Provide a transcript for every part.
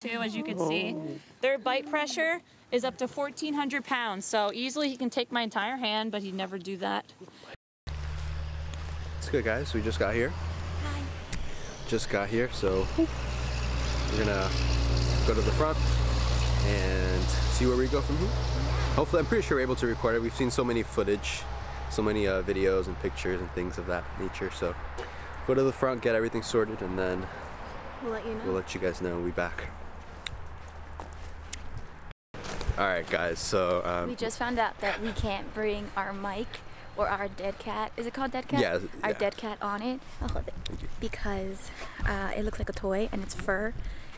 too, as you can see. Their bite pressure is up to 1,400 pounds, so easily he can take my entire hand, but he'd never do that. It's good, guys. We just got here. Hi. Just got here, so we're gonna go to the front and see where we go from here. Hopefully, I'm pretty sure we're able to record it. We've seen so many footage, so many uh, videos and pictures and things of that nature. So go to the front, get everything sorted, and then We'll let you know. we'll let you guys know when we back. All right, guys. So um, we just found out that we can't bring our mic or our dead cat. Is it called dead cat? Yeah, Our yeah. dead cat on it. I'll hold it. Thank you. Because uh, it looks like a toy and it's fur,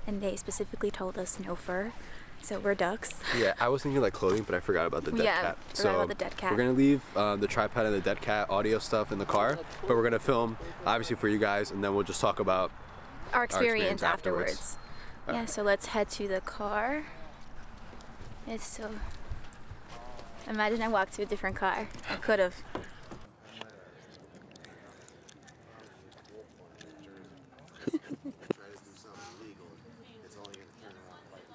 and they specifically told us no fur. So we're ducks. Yeah, I was thinking like clothing, but I forgot about the dead Yeah, cat. forgot So about the dead cat. we're gonna leave um, the tripod and the dead cat audio stuff in the car, but we're gonna film obviously for you guys, and then we'll just talk about. Our experience, experience afterwards. afterwards. Yeah, so let's head to the car. It's so. Imagine I walked to a different car. I could have. try to do something illegal, it's only going to turn around like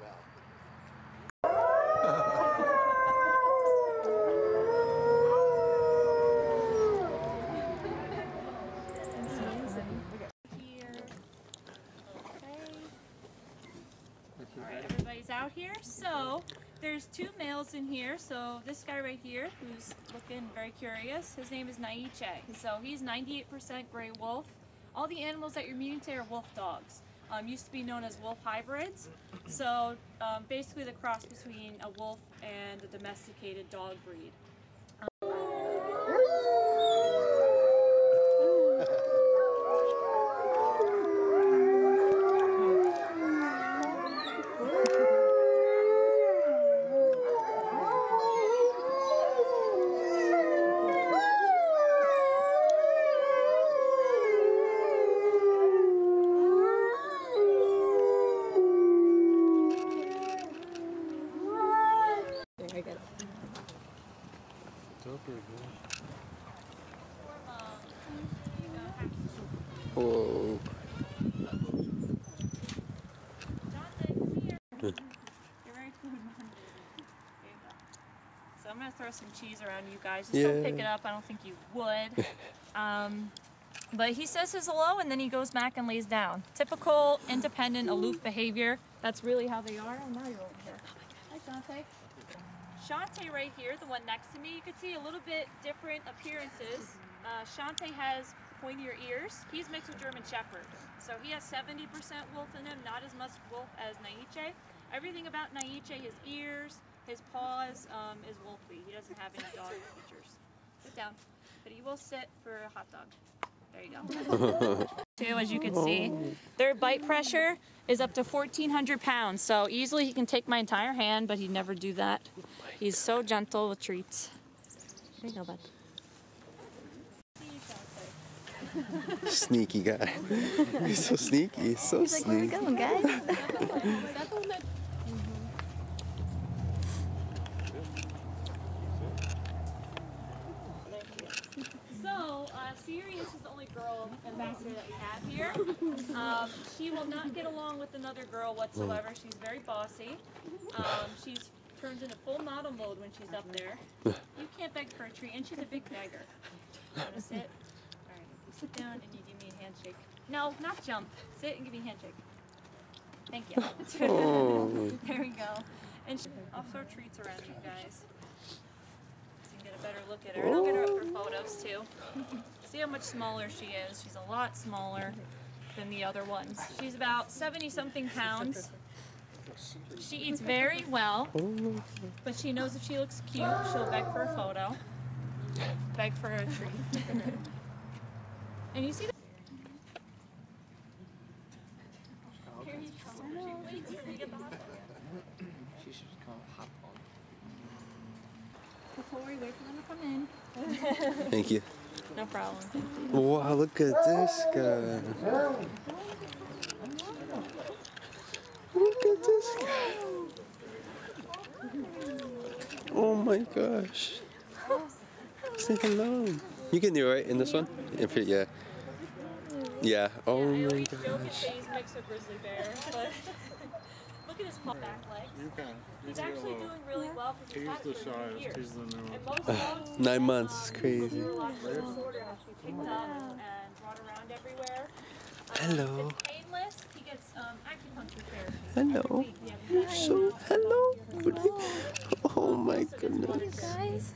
well. Alright, everybody's out here. So there's two males in here. So this guy right here, who's looking very curious, his name is Naiche. So he's 98% gray wolf. All the animals that you're meeting today are wolf dogs. Um, used to be known as wolf hybrids. So um, basically the cross between a wolf and a domesticated dog breed. Whoa. Jonathan, come here. You're very cool. There you go. So I'm gonna throw some cheese around you guys. Just don't pick it up. I don't think you would. Um, but he says his hello and then he goes back and lays down. Typical independent, aloof behavior. That's really how they are. Oh, now you're over here. Hi, Shantae. Shantae right here, the one next to me, you can see a little bit different appearances. Uh, Shantae has pointier ears. He's mixed with German Shepherd. So he has 70% wolf in him, not as much wolf as Naiche. Everything about Naiche, his ears, his paws, um, is wolfy. He doesn't have any dog features. Sit down. But he will sit for a hot dog. There you go. Too, as you can see, their bite pressure is up to 1,400 pounds. So easily he can take my entire hand, but he'd never do that. He's so gentle with treats. There you go, bud. Sneaky guy. He's so sneaky. He's so He's like, where we sneaky. going, guys? So, uh, Sirius is the only girl ambassador that we have here. Um, she will not get along with another girl whatsoever. She's very bossy. Um, she's turns into full model mode when she's up there. You can't beg for a treat, and she's a big beggar. You want to sit? All right, you sit down and you give me a handshake. No, not jump. Sit and give me a handshake. Thank you. there we go. And she, I'll throw treats around you guys. So you can get a better look at her. And I'll get her up for photos See how much smaller she is. She's a lot smaller than the other ones. She's about 70 something pounds. She eats very well, but she knows if she looks cute, she'll beg for a photo, beg for a treat. and you see that? Here you go. Wait till you get the hot dog. She should come hop on. Corey, wait for them to come in. Thank you. No problem. Wow, look at this guy. Look at this guy. Oh my gosh. Say hello. You can do it right in this one? If it, yeah. Yeah. Oh my always joke and gosh. Say he's mixed with grizzly bear, but look at his paw back legs. You can. He's You actually doing really well because he's He's had the it for nine He's the new one. most Nine months is um, crazy. are a lot shorter, have to be picked up and brought around everywhere. Um, Hello. It's painless. He gets um, acupuncture therapy. Hello. every week. We have him So, hello. Oh my goodness. water Guys,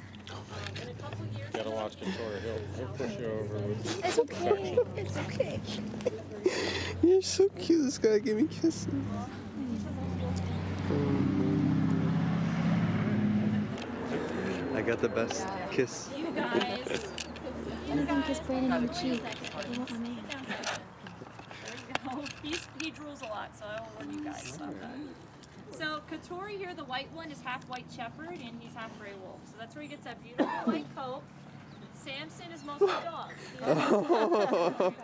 in a couple years, Gotta watch Victoria. He'll, he'll push you over with it's okay. It's okay. You're so cute. This guy gave me kisses. I got the best kiss. you guys. I'm kiss Brandon on the cheek. I There want my man. you go. He's, he drools a lot, so I will warn you guys about that. So Katori here, the white one, is half white shepherd and he's half gray wolf. So that's where he gets that beautiful white coat. Samson is mostly dog.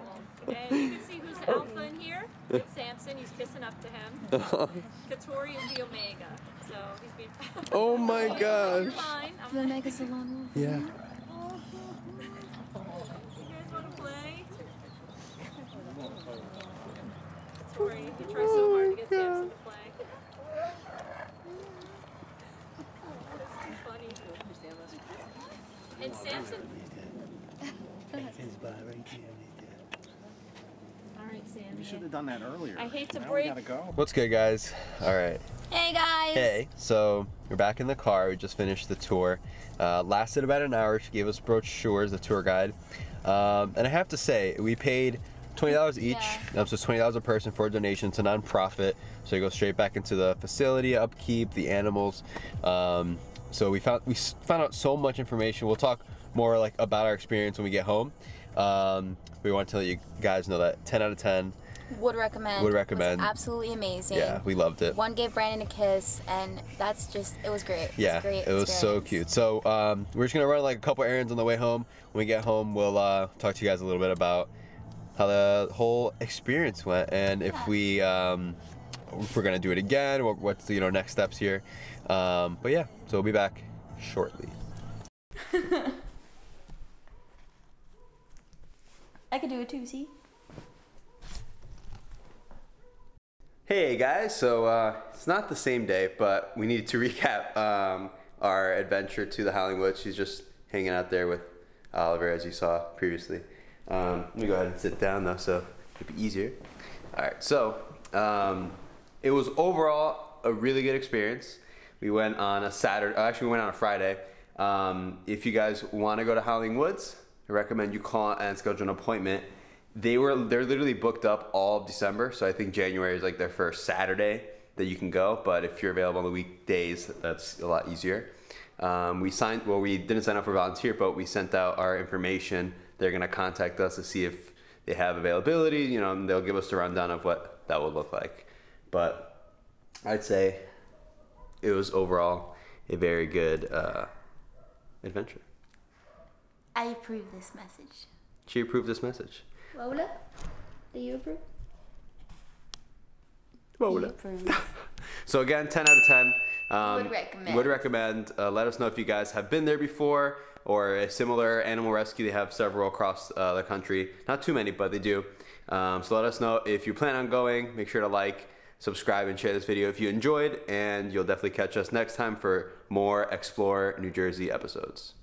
and you can see who's the alpha in here. It's Samson. He's kissing up to him. Katori is the omega. So he's being. Oh my You're gosh. mine. I'm The like, Mega's a long wolf. Yeah. you guys want to play? Tori, he tries so hard to get oh Samson to play. That's too funny. And Samson. All right, Sam. You should have done that earlier. I hate to now break- We gotta go. What's good, guys? All right. Hey guys. Hey, so we're back in the car. We just finished the tour. Uh, lasted about an hour. She gave us brochures, the tour guide. Um, and I have to say, we paid $20 each. Yeah. That was $20 a person for a donation to nonprofit. So it goes straight back into the facility, upkeep, the animals. Um, so we found we found out so much information. We'll talk more like about our experience when we get home. Um, we want to let you guys know that 10 out of 10. Would recommend. Would recommend. absolutely amazing. Yeah, we loved it. One gave Brandon a kiss, and that's just it was great. Yeah, it was, great it was so cute. So um, we're just gonna run like a couple errands on the way home. When we get home, we'll uh, talk to you guys a little bit about how the whole experience went, and if we um, if we're gonna do it again, what, what's the you know next steps here. Um, but yeah, so we'll be back shortly. I could do it too. See. Hey guys, so uh, it's not the same day, but we need to recap um, our adventure to the Howling Woods. She's just hanging out there with Oliver, as you saw previously. Um, let me go ahead and sit down though, so it'd be easier. All right, so um, it was overall a really good experience. We went on a Saturday, uh, actually, we went on a Friday. Um, if you guys want to go to Howling Woods, I recommend you call and schedule an appointment they were they're literally booked up all of December, so I think January is like their first Saturday that you can go. But if you're available on the weekdays, that's a lot easier. Um, we signed well, we didn't sign up for volunteer, but we sent out our information. They're gonna contact us to see if they have availability. You know, and they'll give us a rundown of what that would look like. But I'd say it was overall a very good uh, adventure. I approve this message. She approved this message. Lola, do you approve? Lola. You. So again, 10 out of 10. Um, Would recommend. Would recommend. Uh, let us know if you guys have been there before or a similar animal rescue. They have several across uh, the country. Not too many, but they do. Um, so let us know if you plan on going. Make sure to like, subscribe, and share this video if you enjoyed. And you'll definitely catch us next time for more Explore New Jersey episodes.